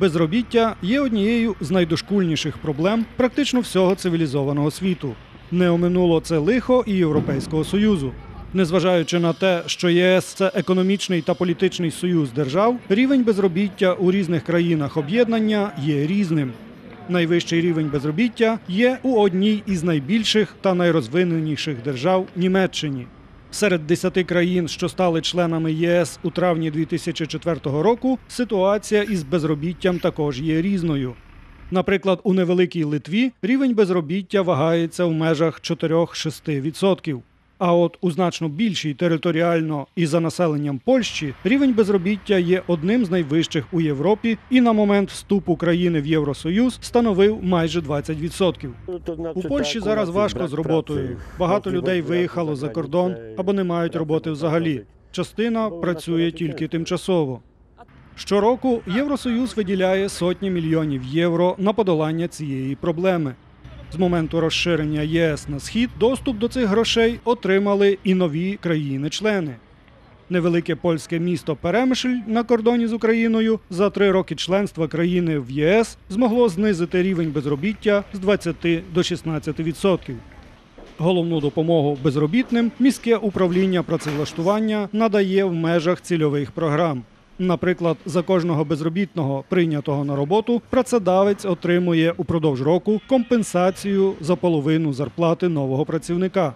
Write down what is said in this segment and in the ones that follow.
Безробіття є однією з найдошкульніших проблем практично всього цивілізованого світу. Не оминуло це лихо і Європейського Союзу. Незважаючи на те, що ЄС це економічний та політичний союз держав, рівень безробіття у різних країнах об'єднання є різним. Найвищий рівень безробіття є у одній із найбільших та найрозвиненіших держав Німеччині. Серед десяти країн, що стали членами ЄС у травні 2004 року, ситуація із безробіттям також є різною. Наприклад, у невеликій Литві рівень безробіття вагається в межах 4-6%. А от у значно більшій територіально і за населенням Польщі рівень безробіття є одним з найвищих у Європі і на момент вступу країни в Євросоюз становив майже 20%. У Польщі зараз важко з роботою. Багато людей виїхало за кордон або не мають роботи взагалі. Частина працює тільки тимчасово. Щороку Євросоюз виділяє сотні мільйонів євро на подолання цієї проблеми. З моменту розширення ЄС на схід доступ до цих грошей отримали і нові країни-члени. Невелике польське місто Перемишль на кордоні з Україною за три роки членства країни в ЄС змогло знизити рівень безробіття з 20 до 16%. Головну допомогу безробітним міське управління працевлаштування надає в межах цільових програм. Наприклад, за кожного безробітного, прийнятого на роботу, працедавець отримує упродовж року компенсацію за половину зарплати нового працівника.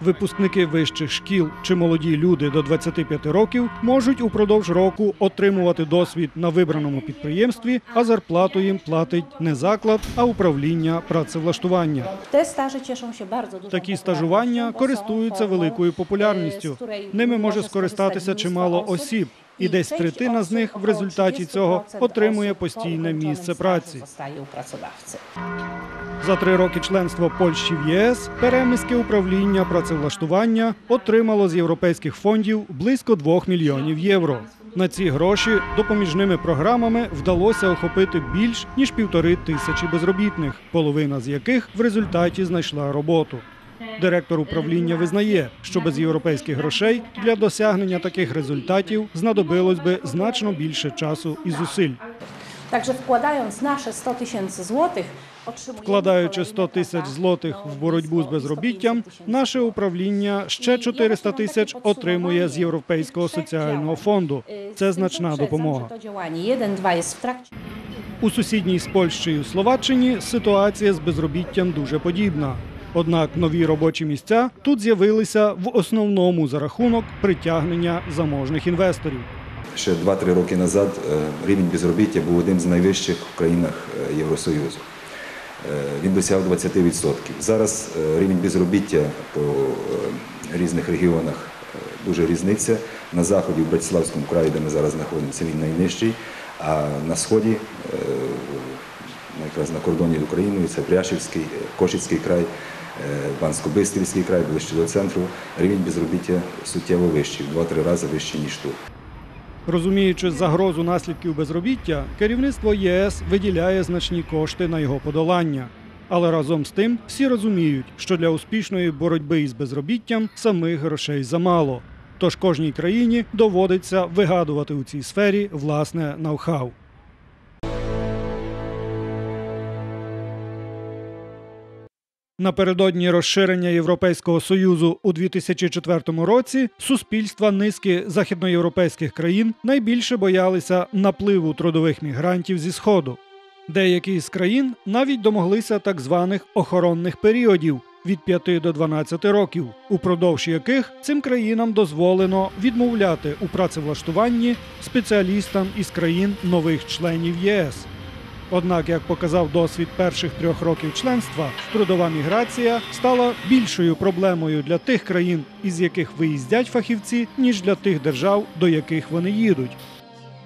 Випускники вищих шкіл чи молоді люди до 25 років можуть упродовж року отримувати досвід на вибраному підприємстві, а зарплату їм платить не заклад, а управління працевлаштування. Такі стажування користуються великою популярністю. Ними може скористатися чимало осіб, і десь третина з них в результаті цього отримує постійне місце праці. За три роки членства Польщі в ЄС перемиське управління працевлаштування отримало з європейських фондів близько 2 мільйонів євро. На ці гроші допоміжними програмами вдалося охопити більш ніж півтори тисячі безробітних, половина з яких в результаті знайшла роботу. Директор управління визнає, що без європейських грошей для досягнення таких результатів знадобилось би значно більше часу і зусиль. Także wkładając nasze 100 tysięcy złotych, otrzymujemy Вкладаючи 100 тисяч злотих в боротьбу з безробіттям, наше управління ще 400 тисяч отримує з Європейського соціального фонду. Це значна допомога. że To działanie 1-2 jest w trakcie. У сусідній з Польщею Словаччині ситуація з безробіттям дуже подібна. Однак нові робочі місця тут з'явилися в основному за рахунок притягнення заможних інвесторів. Ще 2-3 роки назад е, рівень безробіття був одним з найвищих в країнах е, Євросоюзу. Е, Він досяг 20%. Зараз рівень безробіття по різних регіонах дуже різниця. На заході, в Братиславському краї, де ми зараз знаходимося, він найнижчий, а на сході, якраз на кордоні з Україною, це Пряшівський, Кошицький край, Бансько-Бистрівський край, ближче до центру, рівень безробіття суттєво вищий, в 2-3 рази вищий, ніж тут. Розуміючи загрозу наслідків безробіття, керівництво ЄС виділяє значні кошти на його подолання. Але разом з тим всі розуміють, що для успішної боротьби із безробіттям самих грошей замало. Тож кожній країні доводиться вигадувати у цій сфері власне ноу-хау. Напередодні розширення Європейського союзу у 2004 році суспільства низки західноєвропейських країн найбільше боялися напливу трудових мігрантів зі сходу. Деякі з країн навіть домоглися так званих охоронних періодів від 5 до 12 років, упродовж яких цим країнам дозволено відмовляти у працевлаштуванні спеціалістам із країн нових членів ЄС. Однак, як показав досвід перших трьох років членства, трудова міграція стала більшою проблемою для тих країн, із яких виїздять фахівці, ніж для тих держав, до яких вони їдуть.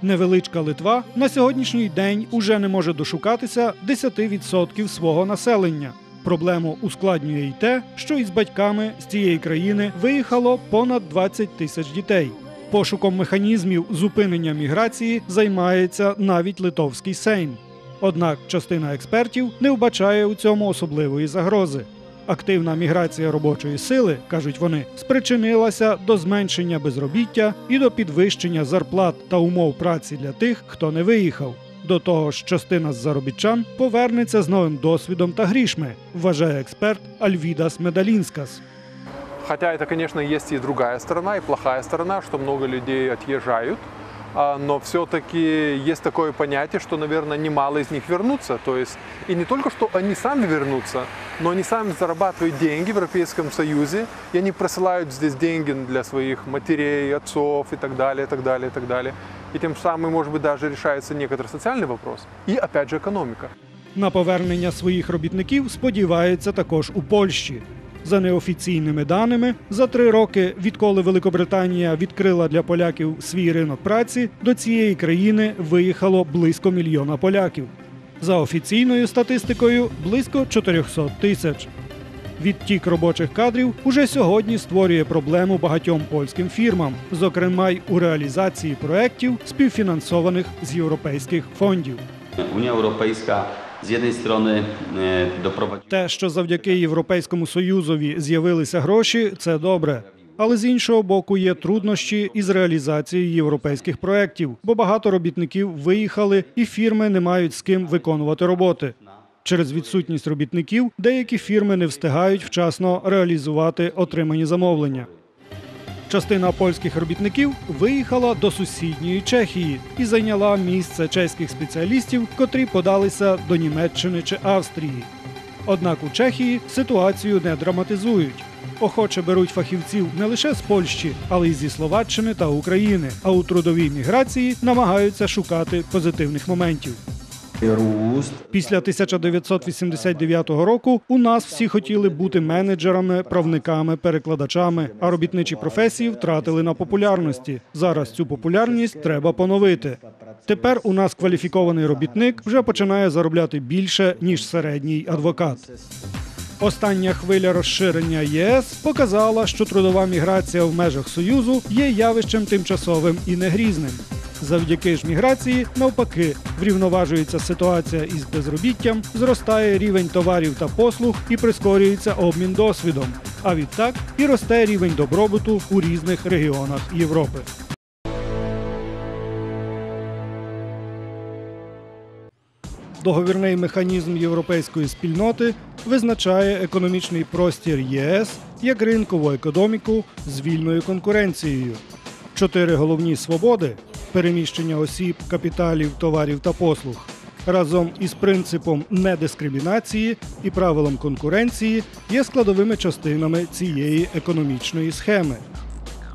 Невеличка Литва на сьогоднішній день уже не може дошукатися 10% свого населення. Проблему ускладнює й те, що із батьками з цієї країни виїхало понад 20 тисяч дітей. Пошуком механізмів зупинення міграції займається навіть литовський сейм. Однак частина експертів не вбачає у цьому особливої загрози. Активна міграція робочої сили, кажуть вони, спричинилася до зменшення безробіття і до підвищення зарплат та умов праці для тих, хто не виїхав. До того ж, частина з заробітчан повернеться з новим досвідом та грішми, вважає експерт Альвідас Медалінскас. Хотя это, конечно, есть и другая сторона, и плохая сторона, что много людей а, но все-таки есть такое понятие, что, наверное, немало из них вернутся. То есть, и не только, что они сами вернутся, но они сами зарабатывают деньги в Европейском Союзе, и они присылают здесь деньги для своих матерей, отцов и так далее, и так далее, и так далее. И тем самым, может быть, даже решается некоторый социальный вопрос. И, опять же, экономика. На повернення своїх робітників сподіваються також у Польщі. За неофіційними даними, за три роки, відколи Великобританія відкрила для поляків свій ринок праці, до цієї країни виїхало близько мільйона поляків. За офіційною статистикою близько 400 тисяч. Відтік робочих кадрів уже сьогодні створює проблему багатьом польським фірмам, зокрема й у реалізації проєктів, співфінансованих з європейських фондів. Unia Europejska z jednej strony e, Те, що завдяки Європейському Союзові з'явилися гроші, це добре. Але з іншого боку є труднощі із реалізацією європейських проєктів, бо багато робітників виїхали, і фірми не мають з ким виконувати роботи. Через відсутність робітників деякі фірми не встигають вчасно реалізувати отримані замовлення. Частина польських робітників виїхала до сусідньої Чехії і зайняла місце чеських спеціалістів, котрі подалися до Німеччини чи Австрії. Однак у Чехії ситуацію не драматизують. Охоче беруть фахівців не лише з Польщі, але й зі Словаччини та України. А у трудовій міграції намагаються шукати позитивних моментів. Після 1989 року у нас всі хотіли бути менеджерами, правниками, перекладачами, а робітничі професії втратили на популярності. Зараз цю популярність треба поновити. Тепер у нас кваліфікований робітник вже починає заробляти більше ніж середній адвокат. Остання хвиля розширення ЄС показала, що трудова міграція в межах Союзу є явищем тимчасовим і негрізним. Завдяки ж міграції, навпаки, врівноважується ситуація із безробіттям, зростає рівень товарів та послуг і прискорюється обмін досвідом. А відтак і росте рівень добробуту у різних регіонах Європи. Договірний механізм європейської спільноти визначає економічний простір ЄС як ринкову економіку з вільною конкуренцією. Чотири головні свободи переміщення осіб, капіталів, товарів та послуг разом із принципом недискримінації і правилом конкуренції є складовими частинами цієї економічної схеми.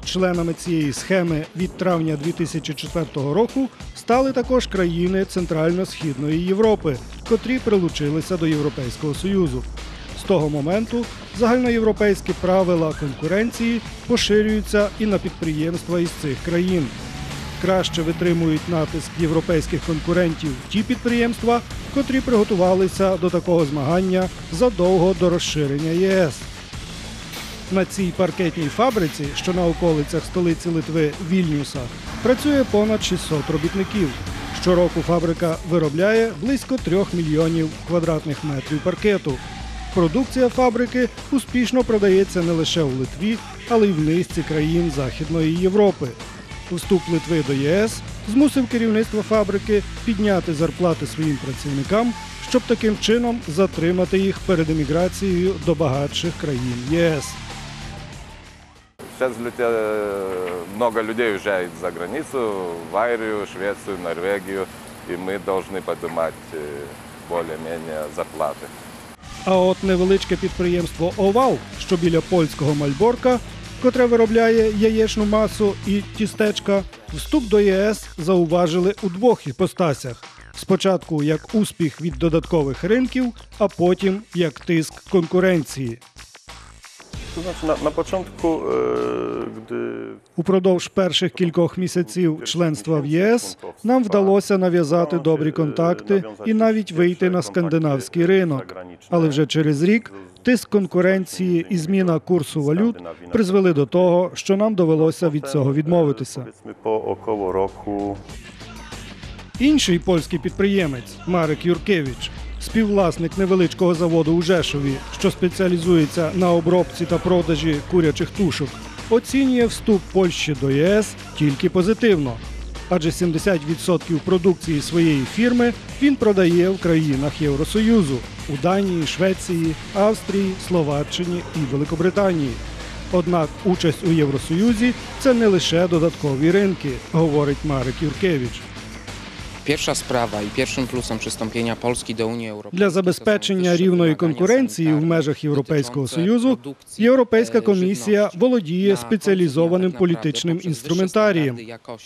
Членами цієї схеми від травня 2004 року стали також країни Центрально-Східної Європи, котрі прилучилися до Європейського Союзу. З того моменту загальноєвропейські правила конкуренції поширюються і на підприємства із цих країн. Краще витримують натиск європейських конкурентів ті підприємства, котрі приготувалися до такого змагання задовго до розширення ЄС. На цій паркетній фабриці, що на околицях столиці Литви Вільнюса, працює понад 600 робітників. Щороку фабрика виробляє близько 3 мільйонів квадратних метрів паркету. Продукція фабрики успішно продається не лише у Литві, але й в низці країн Західної Європи Вступ Литви до ЄС змусив керівництво фабрики підняти зарплати своїм працівникам, щоб таким чином затримати їх перед еміграцією до багатших країн ЄС. Сейчас люди, э, много людей уезжает за границу, в Айрию, Швецию, Норвегию, и мы должны поднимать э, более-менее зарплаты. А от невеличке підприємство Овал, що біля польського Мальборка, котре виробляє яєчну масу і тістечка, вступ до ЄС зауважили у двох іпостасях: спочатку як успіх від додаткових ринків, а потім як тиск конкуренції. To znaczy na, na początku, gdy Упродовж перших кількох місяців членства в ЄС нам вдалося нав'язати добрі контакти і навіть вийти на скандинавський ринок. Але вже через рік тиск конкуренції і зміна курсу валют призвели до того, що нам довелося від цього відмовитися. powiedzmy po około Інший польський підприємець Марek Юркевич, співвласник невеличкого заводу у Жешові, що спеціалізується на обробці та продажі курячих тушок, оцінює вступ Польщі до ЄС тільки позитивно. адже 70% продукції своєї фірми він продає в країнах Євросоюзу у Данії, Швеції, Австрії, Словаччині і Великобританії. Однак участь у Євросоюзі це не лише додаткові ринки, говорить Марek Юркевич. Pierwsza sprawa i pierwszym plusem przystąpienia Polski do Unii Europejskiej Для забезпечення рівної конкуренції в межах Європейського Союзу Європейська e, комісія володіє спеціалізованим політичним інструментарієм.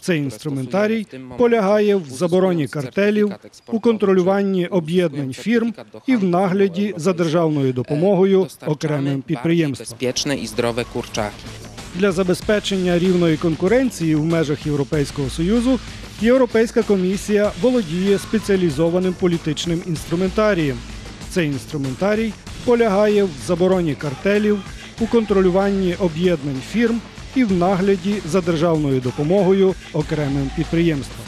Цей інструментарій полягає в забороні картелів, у контролюванні об'єднань фірм і в нагляді за державною e, допомогою окремим підприємствам. i zdrowe kurczaki. Для забезпечення рівної конкуренції в межах Європейського Союзу Європейська комісія володіє спеціалізованим політичним інструментарієм. Цей інструментарій полягає в забороні картелів, у контролюванні об'єднань фірм і в нагляді за державною допомогою окремим підприємствам.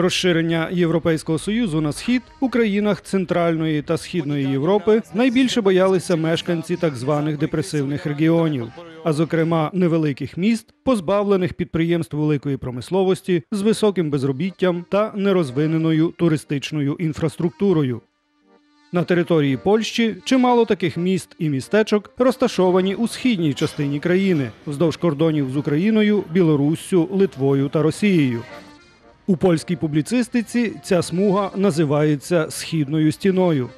Розширення Європейського союзу на схід у країнах Центральної та Східної Європи найбільше боялися мешканці так званих депресивних регіонів, а зокрема невеликих міст, позбавлених підприємств великої промисловості з високим безробіттям та нерозвиненою туристичною інфраструктурою. На території Польщі чимало таких міст і містечок розташовані у східній частині країни вздовж кордонів з Україною, Білоруссю, Литвою та Росією. У польській публіцистиці ця смуга називається Східною стіною.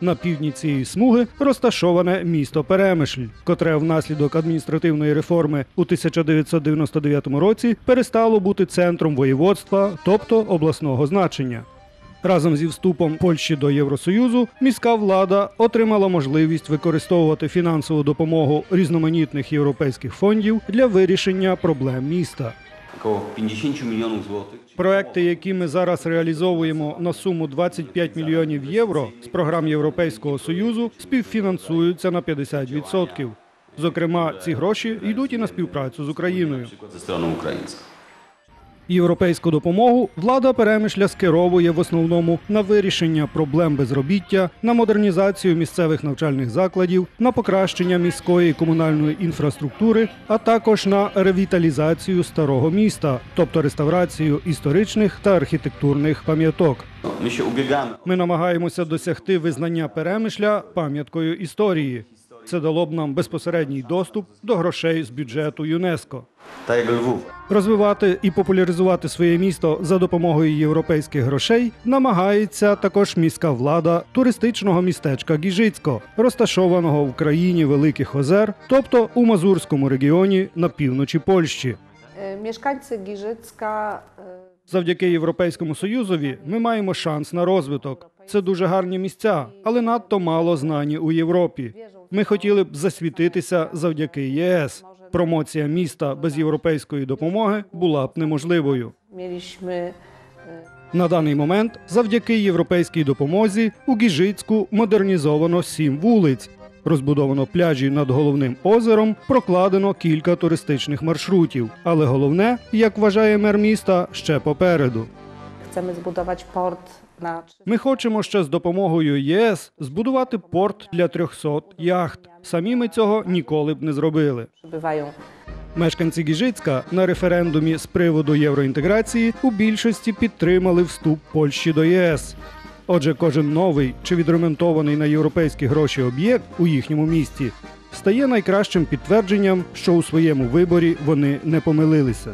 На півдні цієї смуги розташоване місто Перемишль, котре внаслідок адміністративної реформи у 1999 році перестало бути центром воєводства, тобто обласного значення. Разом зі вступом Польщі до Євросоюзу міська влада отримала можливість використовувати фінансову допомогу різноманітних європейських фондів для вирішення проблем міста. Około 50 milionów złotych. Проекти, які ми зараз реалізовуємо на суму 25 мільйонів євро з програм Європейського союзу, співфінансуються на 50%. Зокрема, ці гроші йдуть і на співпрацю з Україною. Європейську допомогу влада перемишля скеровує в основному на вирішення проблем безробіття, на модернізацію місцевих навчальних закладів, на покращення міської і комунальної інфраструктури, а також на ревіталізацію старого міста, тобто реставрацію історичних та архітектурних пам'яток. Ми намагаємося досягти визнання перемишля пам'яткою історії. Це дало б нам безпосередній доступ до грошей з бюджету ЮНЕСКО. tak jak Lwów. Розвивати і популяризувати своє місто за допомогою європейських грошей намагається також міська влада туристичного містечка Гіжицько, розташованого в країні Великих Озер, тобто у Мазурському регіоні на півночі Польщі. E, Mieszkańcy Giżycka e, Завдяки Європейському Союзові ми маємо шанс на розвиток. Це дуже гарні місця, але надто мало знані у Європі. Ми хотіли б засвітитися завдяки ЄС. Промоція міста без європейської допомоги була б неможливою. На даний момент, завдяки європейській допомозі, у Гіжицьку модернізовано сім вулиць. Розбудовано пляжі над головним озером, прокладено кілька туристичних маршрутів. Але головне, як вважає мер міста, ще попереду. chcemy zbudować na Ми хочемо ще з допомогою ЄС збудувати порт для 300 яхт. Самі ми цього ніколи б не зробили. Мешканці Гіжицька на референдумі з приводу євроінтеграції у більшості підтримали вступ Польщі до ЄС. Отже, кожен новий чи відремонтований на європейські гроші об'єкт у їхньому місті стає найкращим підтвердженням, що у своєму виборі вони не помилилися.